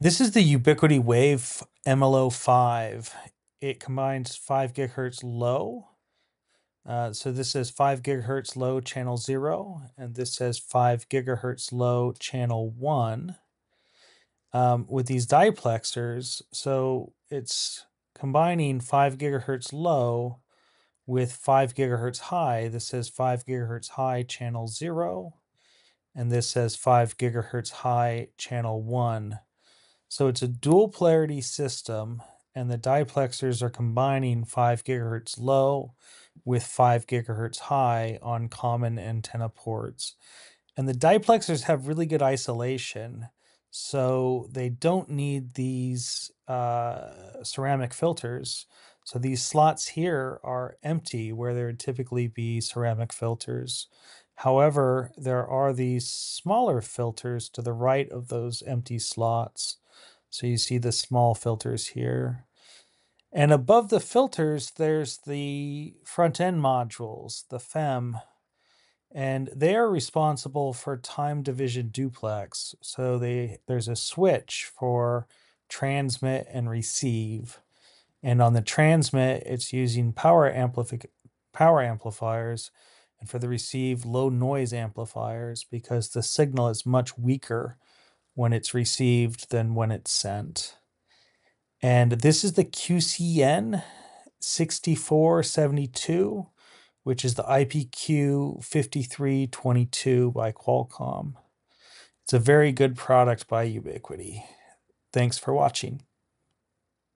This is the Ubiquiti Wave MLO5. It combines 5 gigahertz low. Uh, so this says 5 gigahertz low channel 0, and this says 5 gigahertz low channel 1. Um, with these diplexers, so it's combining 5 gigahertz low with 5 gigahertz high. This says 5 gigahertz high channel 0, and this says 5 gigahertz high channel 1. So it's a dual polarity system, and the diplexers are combining 5 gigahertz low with 5 gigahertz high on common antenna ports. And the diplexers have really good isolation, so they don't need these uh, ceramic filters. So these slots here are empty where there would typically be ceramic filters. However, there are these smaller filters to the right of those empty slots. So you see the small filters here. And above the filters, there's the front end modules, the FEM, and they are responsible for time division duplex. So they there's a switch for transmit and receive. And on the transmit, it's using power amplific power amplifiers, and for the receive, low noise amplifiers because the signal is much weaker when it's received than when it's sent. And this is the QCN 6472, which is the IPQ 5322 by Qualcomm. It's a very good product by Ubiquiti. Thanks for watching.